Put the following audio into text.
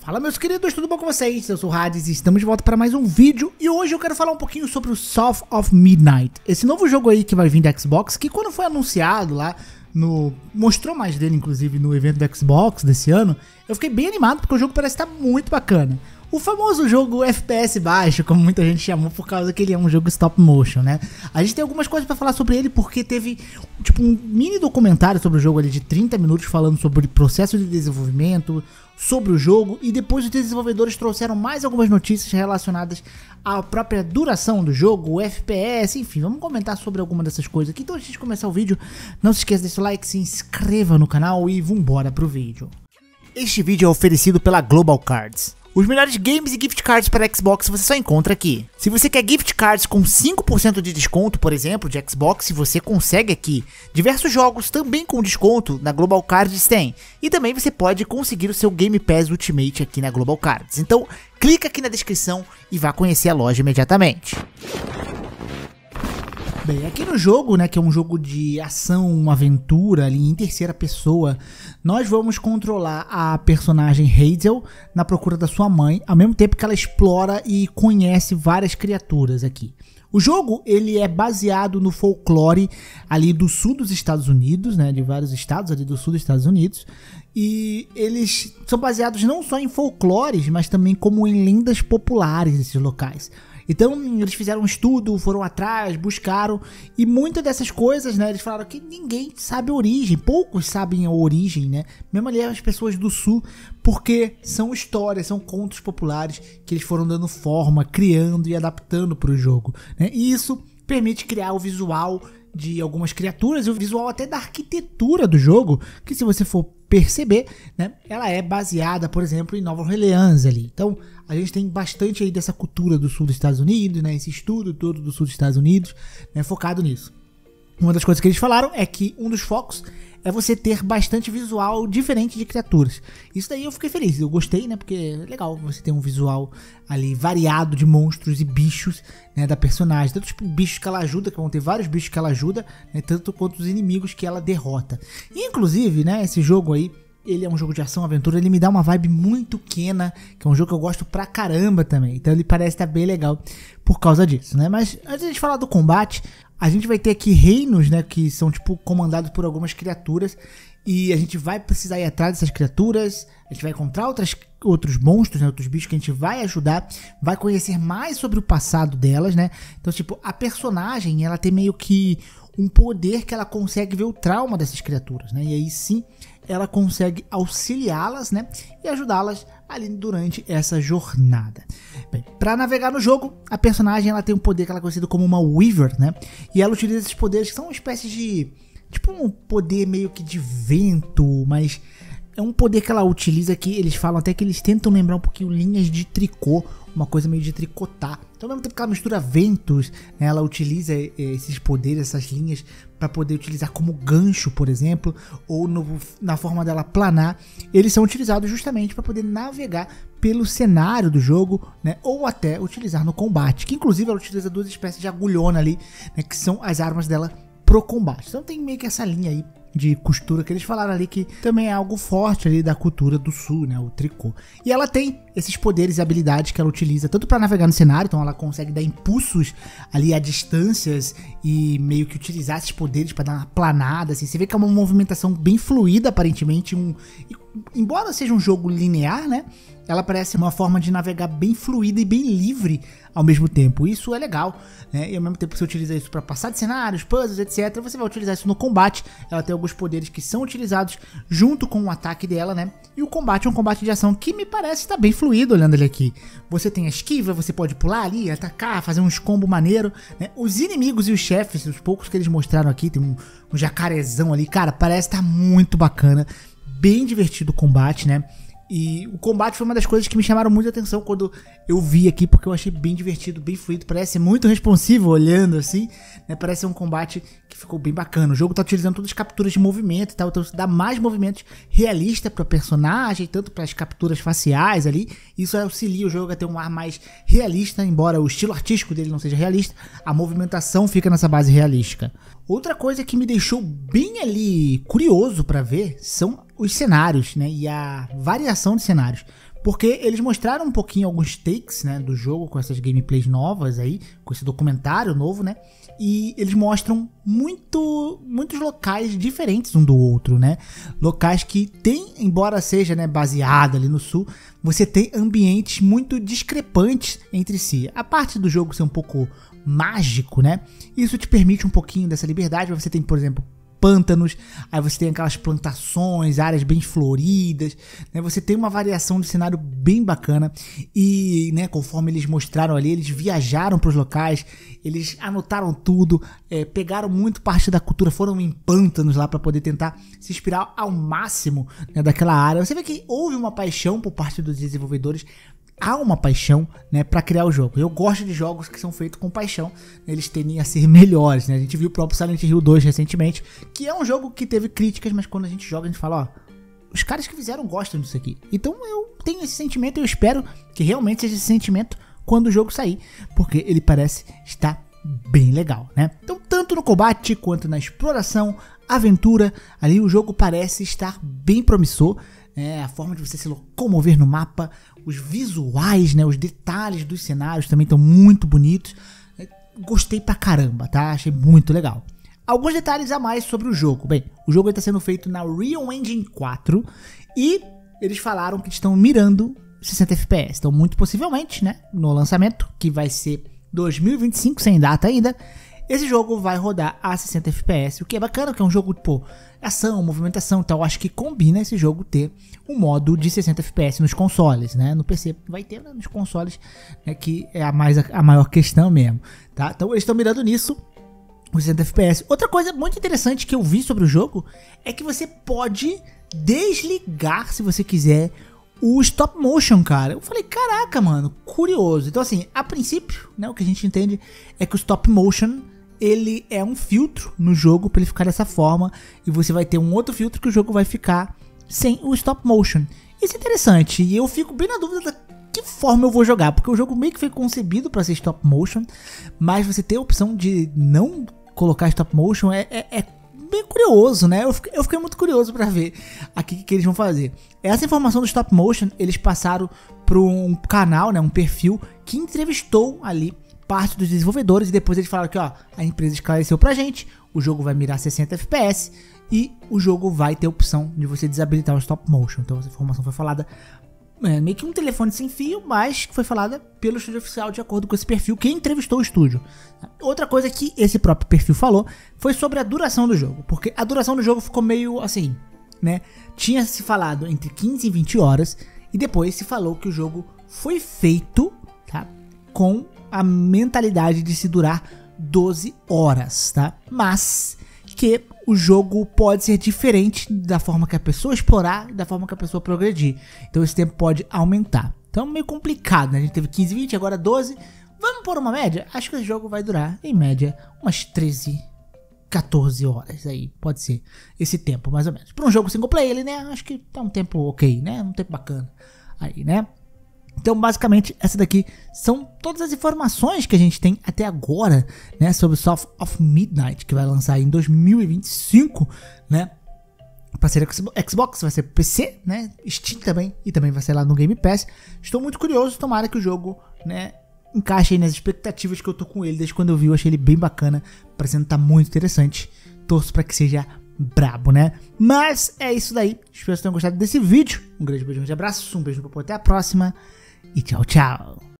Fala meus queridos, tudo bom com vocês? Eu sou o Hades e estamos de volta para mais um vídeo E hoje eu quero falar um pouquinho sobre o South of Midnight Esse novo jogo aí que vai vir da Xbox Que quando foi anunciado lá no... Mostrou mais dele inclusive no evento da Xbox desse ano Eu fiquei bem animado porque o jogo parece estar muito bacana o famoso jogo FPS baixo, como muita gente chamou, por causa que ele é um jogo stop motion, né? A gente tem algumas coisas para falar sobre ele, porque teve tipo um mini documentário sobre o jogo ali de 30 minutos falando sobre o processo de desenvolvimento, sobre o jogo, e depois os desenvolvedores trouxeram mais algumas notícias relacionadas à própria duração do jogo, o FPS, enfim, vamos comentar sobre alguma dessas coisas aqui. Então antes de começar o vídeo, não se esqueça de deixar o like, se inscreva no canal e vambora pro vídeo. Este vídeo é oferecido pela Global Cards. Os melhores games e gift cards para Xbox você só encontra aqui. Se você quer gift cards com 5% de desconto, por exemplo, de Xbox, você consegue aqui. Diversos jogos também com desconto na Global Cards tem. E também você pode conseguir o seu Game Pass Ultimate aqui na Global Cards. Então, clica aqui na descrição e vá conhecer a loja imediatamente. Bem, aqui no jogo, né, que é um jogo de ação, uma aventura ali em terceira pessoa, nós vamos controlar a personagem Hazel na procura da sua mãe, ao mesmo tempo que ela explora e conhece várias criaturas aqui. O jogo ele é baseado no folclore ali do sul dos Estados Unidos, né, de vários estados ali do sul dos Estados Unidos, e eles são baseados não só em folclores, mas também como em lendas populares desses locais. Então eles fizeram um estudo, foram atrás, buscaram e muitas dessas coisas, né? Eles falaram que ninguém sabe a origem, poucos sabem a origem, né? Mesmo ali as pessoas do sul, porque são histórias, são contos populares que eles foram dando forma, criando e adaptando para o jogo, né? E isso permite criar o visual de algumas criaturas e o visual até da arquitetura do jogo, que se você for perceber, né, ela é baseada, por exemplo, em Nova Orleans ali. Então, a gente tem bastante aí dessa cultura do sul dos Estados Unidos, né, esse estudo todo do sul dos Estados Unidos, né, focado nisso. Uma das coisas que eles falaram é que um dos focos é você ter bastante visual diferente de criaturas. Isso daí eu fiquei feliz, eu gostei, né? Porque é legal você ter um visual ali variado de monstros e bichos, né? Da personagem. Tanto tipo bichos que ela ajuda, que vão ter vários bichos que ela ajuda, né? Tanto quanto os inimigos que ela derrota. E, inclusive, né? Esse jogo aí ele é um jogo de ação aventura, ele me dá uma vibe muito Kena, que é um jogo que eu gosto pra caramba também. Então ele parece estar bem legal por causa disso, né? Mas antes de falar do combate, a gente vai ter aqui reinos, né, que são tipo comandados por algumas criaturas e a gente vai precisar ir atrás dessas criaturas, a gente vai encontrar outras, outros monstros, né, outros bichos que a gente vai ajudar, vai conhecer mais sobre o passado delas, né? Então, tipo, a personagem, ela tem meio que um poder que ela consegue ver o trauma dessas criaturas, né? E aí sim, ela consegue auxiliá-las, né? E ajudá-las ali durante essa jornada. Para navegar no jogo, a personagem ela tem um poder que ela é conhecida como uma Weaver, né? E ela utiliza esses poderes que são uma espécie de tipo um poder meio que de vento, mas é um poder que ela utiliza que eles falam até que eles tentam lembrar um pouquinho linhas de tricô, uma coisa meio de tricotar. Então, ao mesmo tempo que ela mistura ventos, né, ela utiliza eh, esses poderes, essas linhas, para poder utilizar como gancho, por exemplo, ou no, na forma dela planar. Eles são utilizados justamente para poder navegar pelo cenário do jogo, né, ou até utilizar no combate. Que inclusive ela utiliza duas espécies de agulhona ali, né, que são as armas dela pro combate. Então tem meio que essa linha aí de costura que eles falaram ali que também é algo forte ali da cultura do sul, né, o tricô. E ela tem esses poderes e habilidades que ela utiliza tanto para navegar no cenário, então ela consegue dar impulsos ali a distâncias e meio que utilizar esses poderes para dar uma planada, assim. Você vê que é uma movimentação bem fluida aparentemente, um embora seja um jogo linear, né? ela parece uma forma de navegar bem fluida e bem livre ao mesmo tempo. Isso é legal, né? E ao mesmo tempo que você utiliza isso para passar de cenários, puzzles, etc, você vai utilizar isso no combate. Ela tem alguns poderes que são utilizados junto com o ataque dela, né? E o combate é um combate de ação que me parece estar bem fluido olhando ele aqui. Você tem a esquiva, você pode pular ali, atacar, fazer uns combo maneiro, né? Os inimigos e os chefes, os poucos que eles mostraram aqui, tem um, um jacarezão ali, cara, parece estar muito bacana. Bem divertido o combate, né? E o combate foi uma das coisas que me chamaram muita atenção quando eu vi aqui, porque eu achei bem divertido, bem fluido. Parece muito responsivo olhando assim, né? Parece um combate que ficou bem bacana. O jogo tá utilizando todas as capturas de movimento e tal, então dá mais movimentos realistas para personagem, tanto para as capturas faciais ali. Isso auxilia o jogo a ter um ar mais realista, embora o estilo artístico dele não seja realista, a movimentação fica nessa base realística. Outra coisa que me deixou bem ali curioso para ver são os cenários, né? E a variação de cenários. porque eles mostraram um pouquinho alguns takes, né, do jogo com essas gameplays novas aí, com esse documentário novo, né? E eles mostram muito muitos locais diferentes um do outro, né? Locais que tem, embora seja, né, baseado ali no sul, você tem ambientes muito discrepantes entre si. A parte do jogo ser um pouco mágico, né? Isso te permite um pouquinho dessa liberdade. Você tem, por exemplo, pântanos, aí você tem aquelas plantações, áreas bem floridas, né? Você tem uma variação de cenário bem bacana e, né, conforme eles mostraram ali, eles viajaram para os locais, eles anotaram tudo, é, pegaram muito parte da cultura, foram em pântanos lá para poder tentar se inspirar ao máximo né, daquela área. Você vê que houve uma paixão por parte dos desenvolvedores há uma paixão, né, para criar o jogo. Eu gosto de jogos que são feitos com paixão, né, eles tendem a ser melhores, né? A gente viu o próprio Silent Hill 2 recentemente, que é um jogo que teve críticas, mas quando a gente joga a gente fala, ó, os caras que fizeram gostam disso aqui. Então eu tenho esse sentimento e eu espero que realmente seja esse sentimento quando o jogo sair, porque ele parece estar bem legal, né? Então, tanto no combate quanto na exploração, aventura, ali o jogo parece estar bem promissor. É, a forma de você se locomover no mapa, os visuais, né, os detalhes dos cenários também estão muito bonitos. É, gostei pra caramba, tá? Achei muito legal. Alguns detalhes a mais sobre o jogo. Bem, o jogo está sendo feito na Real Engine 4 e eles falaram que estão mirando 60 FPS. Então, muito possivelmente, né, no lançamento, que vai ser 2025, sem data ainda, esse jogo vai rodar a 60 FPS, o que é bacana, que é um jogo, pô, ação, movimentação, então acho que combina esse jogo ter um modo de 60 FPS nos consoles, né? No PC vai ter né, nos consoles, né, que é a, mais, a maior questão mesmo, tá? Então eles estão mirando nisso, os 60 FPS. Outra coisa muito interessante que eu vi sobre o jogo é que você pode desligar, se você quiser, o stop motion, cara. Eu falei, caraca, mano, curioso. Então, assim, a princípio, né, o que a gente entende é que o stop motion ele é um filtro no jogo para ele ficar dessa forma e você vai ter um outro filtro que o jogo vai ficar sem o stop motion. Isso é interessante e eu fico bem na dúvida da que forma eu vou jogar, porque o jogo meio que foi concebido para ser stop motion, mas você ter a opção de não colocar stop motion é, é, é bem curioso, né? Eu fiquei, eu fiquei muito curioso para ver aqui o que, que, eles vão fazer. Essa informação do stop motion eles passaram para um canal, né, um perfil que entrevistou ali parte dos desenvolvedores e depois eles falaram que ó, a empresa esclareceu pra gente, o jogo vai mirar 60 FPS e o jogo vai ter a opção de você desabilitar o stop motion. Então essa informação foi falada é, meio que um telefone sem fio, mas que foi falada pelo estúdio oficial de acordo com esse perfil que entrevistou o estúdio. Outra coisa que esse próprio perfil falou foi sobre a duração do jogo, porque a duração do jogo ficou meio assim, né? Tinha se falado entre 15 e 20 horas e depois se falou que o jogo foi feito, tá? Com a mentalidade de se durar 12 horas, tá? Mas que o jogo pode ser diferente da forma que a pessoa explorar da forma que a pessoa progredir. Então esse tempo pode aumentar. Então meio complicado, né? A gente teve 15, 20, agora 12. Vamos por uma média? Acho que esse jogo vai durar, em média, umas 13, 14 horas aí. Pode ser esse tempo, mais ou menos. Para um jogo single player, né? Acho que tá um tempo ok, né? Um tempo bacana aí, né? Então, basicamente, essa daqui são todas as informações que a gente tem até agora, né, sobre o South of Midnight, que vai lançar em 2025, né? Parceria com Xbox, vai ser PC, né? Steam também, e também vai ser lá no Game Pass. Estou muito curioso, tomara que o jogo, né, encaixe aí nas expectativas que eu tô com ele desde quando eu vi, eu achei ele bem bacana, parecendo tá muito interessante. Torço para que seja brabo, né? Mas é isso daí. Espero que tenham gostado desse vídeo. Um grande beijo, um grande abraço, um beijo no popo, até a próxima 一脚架。